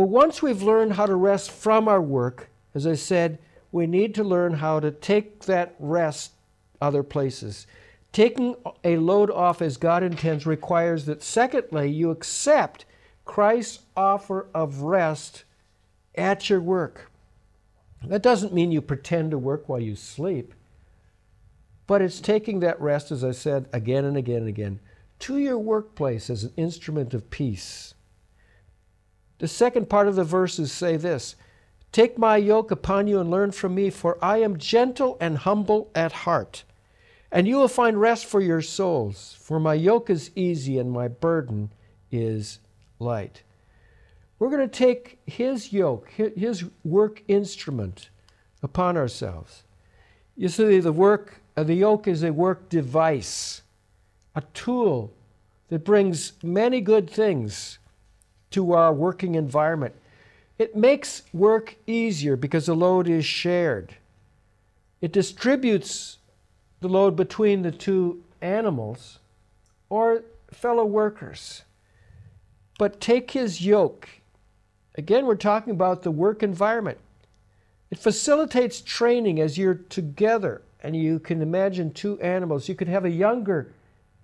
But once we've learned how to rest from our work, as I said, we need to learn how to take that rest other places. Taking a load off as God intends requires that, secondly, you accept Christ's offer of rest at your work. That doesn't mean you pretend to work while you sleep, but it's taking that rest, as I said again and again and again, to your workplace as an instrument of peace. The second part of the verses say this Take my yoke upon you and learn from me, for I am gentle and humble at heart, and you will find rest for your souls. For my yoke is easy and my burden is light. We're going to take his yoke, his work instrument upon ourselves. You see, the work, uh, the yoke is a work device, a tool that brings many good things to our working environment. It makes work easier because the load is shared. It distributes the load between the two animals or fellow workers. But take his yoke. Again, we're talking about the work environment. It facilitates training as you're together and you can imagine two animals. You could have a younger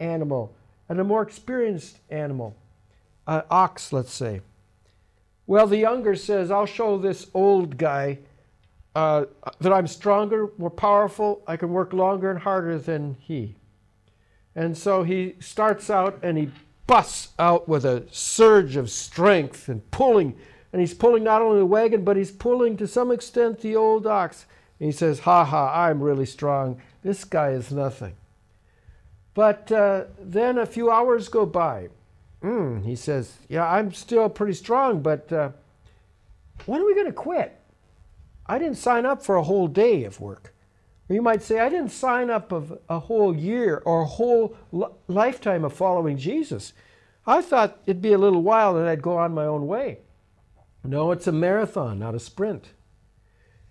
animal and a more experienced animal, an ox, let's say. Well, the younger says, I'll show this old guy uh, that I'm stronger, more powerful, I can work longer and harder than he. And so he starts out and he busts out with a surge of strength and pulling. And he's pulling not only the wagon, but he's pulling to some extent the old ox. And he says, Ha ha, I'm really strong. This guy is nothing. But uh, then a few hours go by Mm, he says, Yeah, I'm still pretty strong, but uh, when are we going to quit? I didn't sign up for a whole day of work. Or you might say, I didn't sign up of a whole year or a whole lifetime of following Jesus. I thought it'd be a little while and I'd go on my own way. No, it's a marathon, not a sprint.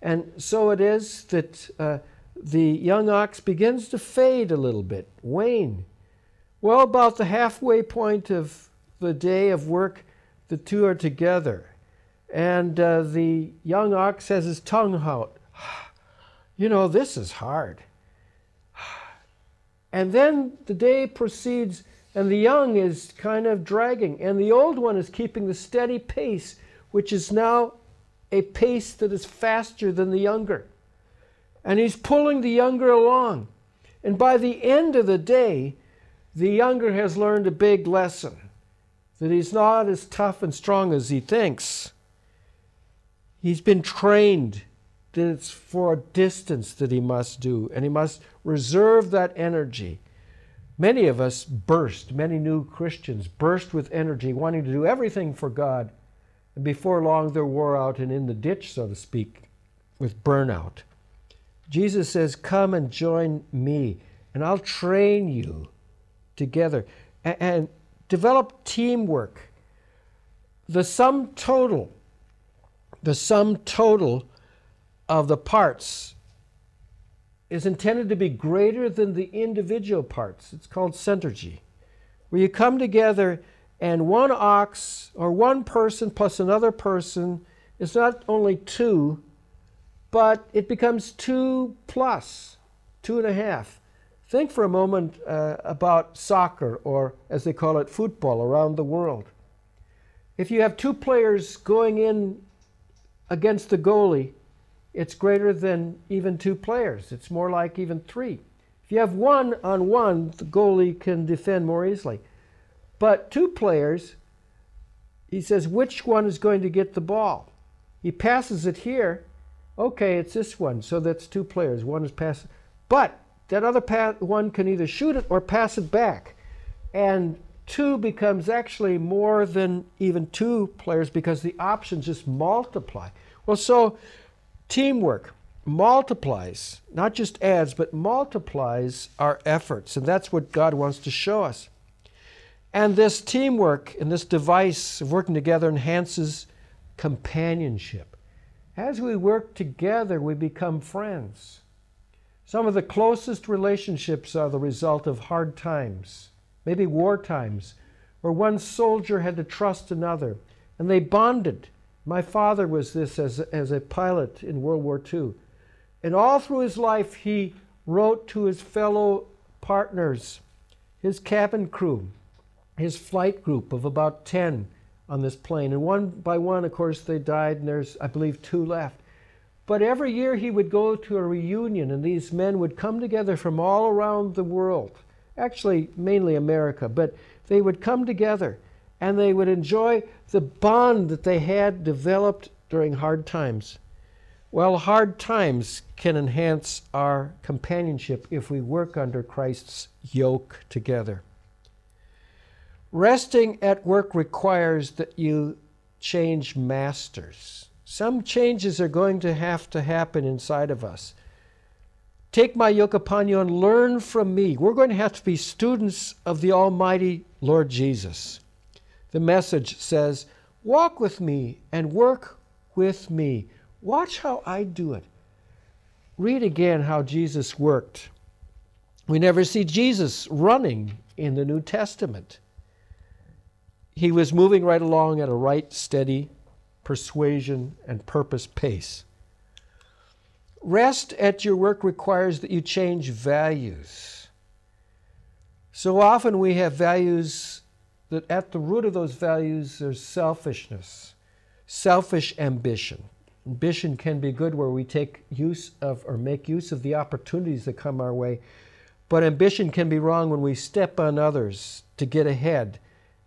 And so it is that uh, the young ox begins to fade a little bit, wane. Well, about the halfway point of the day of work, the two are together. And uh, the young ox has his tongue out. You know, this is hard. And then the day proceeds, and the young is kind of dragging, and the old one is keeping the steady pace, which is now a pace that is faster than the younger. And he's pulling the younger along. And by the end of the day, the younger has learned a big lesson that he's not as tough and strong as he thinks. He's been trained that it's for a distance that he must do, and he must reserve that energy. Many of us burst, many new Christians burst with energy, wanting to do everything for God, and before long they're wore out and in the ditch, so to speak, with burnout. Jesus says, Come and join me, and I'll train you together and, and develop teamwork. The sum total, the sum total of the parts is intended to be greater than the individual parts. It's called synergy, where you come together and one ox or one person plus another person is not only two, but it becomes two plus, two and a half. Think for a moment uh, about soccer, or as they call it, football around the world. If you have two players going in against the goalie, it's greater than even two players. It's more like even three. If you have one on one, the goalie can defend more easily. But two players, he says, which one is going to get the ball? He passes it here. Okay, it's this one. So that's two players. One is passing. But that other one can either shoot it or pass it back. And two becomes actually more than even two players because the options just multiply. Well, so teamwork multiplies, not just adds, but multiplies our efforts. And that's what God wants to show us. And this teamwork and this device of working together enhances companionship. As we work together, we become friends. Some of the closest relationships are the result of hard times, maybe war times, where one soldier had to trust another, and they bonded My father was this as, as a pilot in World War II. And all through his life, he wrote to his fellow partners, his cabin crew, his flight group of about 10 on this plane. And one by one, of course, they died, and there's, I believe, two left. But every year he would go to a reunion, and these men would come together from all around the world, actually, mainly America, but they would come together and they would enjoy the bond that they had developed during hard times. Well, hard times can enhance our companionship if we work under Christ's yoke together. Resting at work requires that you change masters. Some changes are going to have to happen inside of us. Take my yoke upon you and learn from me. We're going to have to be students of the Almighty Lord Jesus. The message says, Walk with me and work with me. Watch how I do it. Read again how Jesus worked. We never see Jesus running in the New Testament. He was moving right along at a right, steady persuasion and purpose pace. Rest at your work requires that you change values. So often we have values that at the root of those values there's selfishness, selfish ambition. Ambition can be good where we take use of or make use of the opportunities that come our way, but ambition can be wrong when we step on others to get ahead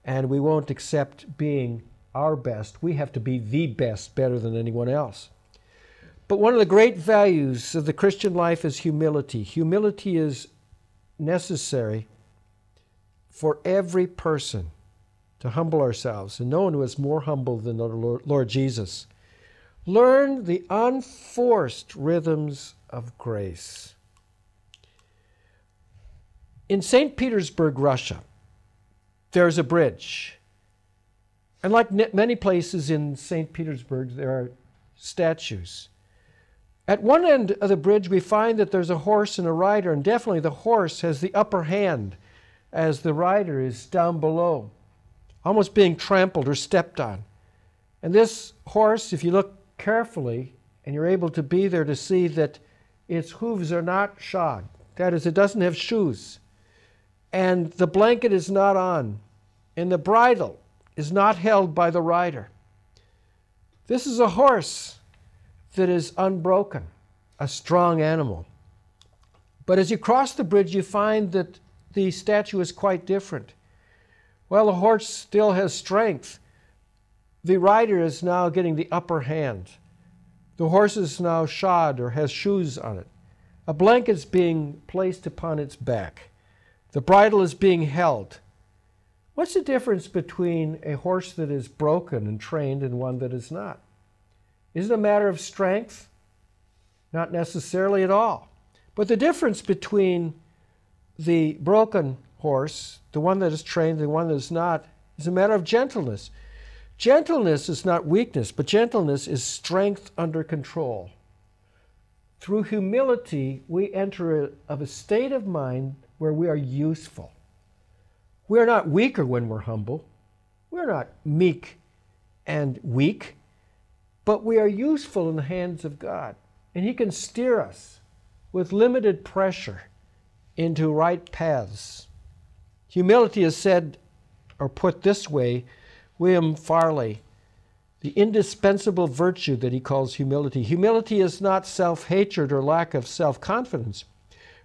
and we won't accept being our best. We have to be the best, better than anyone else. But one of the great values of the Christian life is humility. Humility is necessary for every person to humble ourselves, and no one was more humble than the Lord Jesus. Learn the unforced rhythms of grace. In St. Petersburg, Russia, there's a bridge. And like many places in St. Petersburg, there are statues. At one end of the bridge, we find that there's a horse and a rider, and definitely the horse has the upper hand as the rider is down below, almost being trampled or stepped on. And this horse, if you look carefully, and you're able to be there to see that its hooves are not shod. That is, it doesn't have shoes. And the blanket is not on. And the bridle is not held by the rider. This is a horse that is unbroken, a strong animal. But as you cross the bridge, you find that the statue is quite different. Well, the horse still has strength. The rider is now getting the upper hand. The horse is now shod or has shoes on it. A blanket is being placed upon its back. The bridle is being held. What's the difference between a horse that is broken and trained and one that is not? Is it a matter of strength? Not necessarily at all. But the difference between the broken horse, the one that is trained, the one that is not, is a matter of gentleness. Gentleness is not weakness, but gentleness is strength under control. Through humility, we enter a, of a state of mind where we are useful. We are not weaker when we're humble. We're not meek and weak, but we are useful in the hands of God. And He can steer us with limited pressure into right paths. Humility is said or put this way William Farley, the indispensable virtue that he calls humility. Humility is not self hatred or lack of self confidence.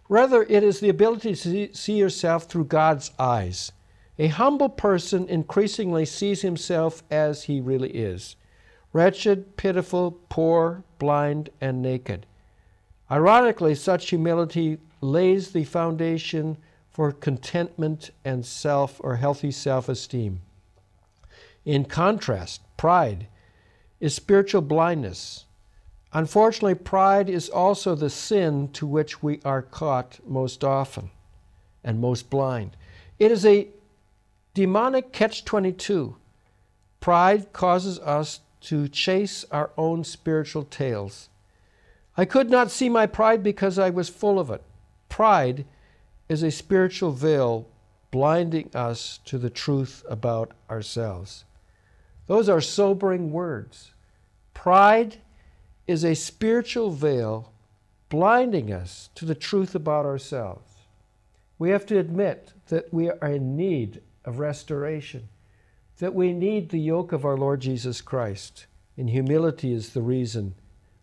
Rather, it is the ability to see yourself through God's eyes. A humble person increasingly sees himself as he really is wretched, pitiful, poor, blind, and naked. Ironically, such humility lays the foundation for contentment and self or healthy self esteem. In contrast, pride is spiritual blindness. Unfortunately, pride is also the sin to which we are caught most often and most blind. It is a demonic catch 22. Pride causes us to chase our own spiritual tails. I could not see my pride because I was full of it. Pride is a spiritual veil blinding us to the truth about ourselves. Those are sobering words. Pride is a spiritual veil blinding us to the truth about ourselves. We have to admit that we are in need of restoration, that we need the yoke of our Lord Jesus Christ. And humility is the reason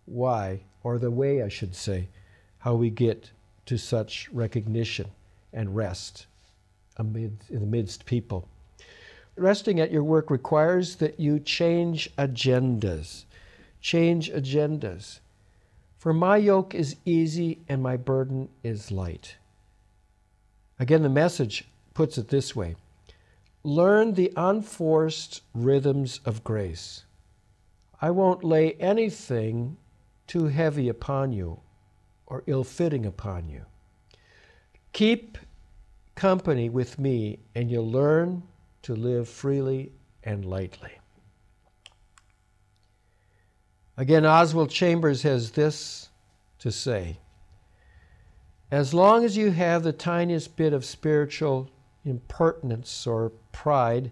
why, or the way, I should say, how we get to such recognition and rest amid, in the midst people. Resting at your work requires that you change agendas. Change agendas. For my yoke is easy and my burden is light. Again, the message puts it this way Learn the unforced rhythms of grace. I won't lay anything too heavy upon you or ill fitting upon you. Keep company with me, and you'll learn to live freely and lightly. Again, Oswald Chambers has this to say As long as you have the tiniest bit of spiritual impertinence or pride,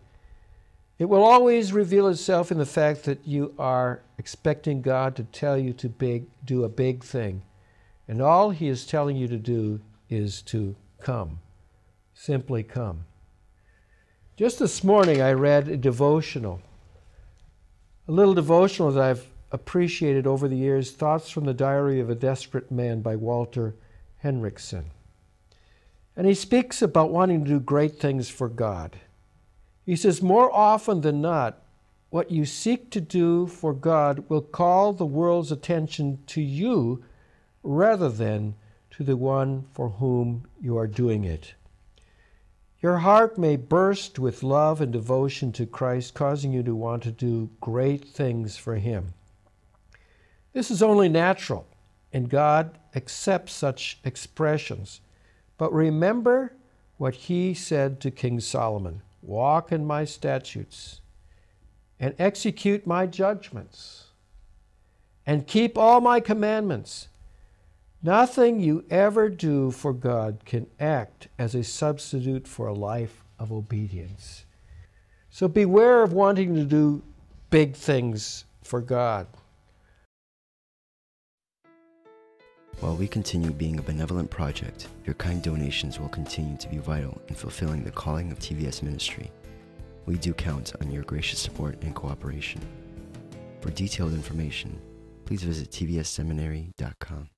it will always reveal itself in the fact that you are expecting God to tell you to big, do a big thing. And all He is telling you to do is to come. Simply come. Just this morning, I read a devotional, a little devotional that I've appreciated over the years Thoughts from the Diary of a Desperate Man by Walter Henrichsen. And he speaks about wanting to do great things for God. He says, More often than not, what you seek to do for God will call the world's attention to you rather than to the one for whom you are doing it. Your heart may burst with love and devotion to Christ, causing you to want to do great things for Him. This is only natural, and God accepts such expressions. But remember what He said to King Solomon Walk in my statutes, and execute my judgments, and keep all my commandments Nothing you ever do for God can act as a substitute for a life of obedience. So beware of wanting to do big things for God. While we continue being a benevolent project, your kind donations will continue to be vital in fulfilling the calling of TVS ministry. We do count on your gracious support and cooperation. For detailed information, please visit tvsseminary.com.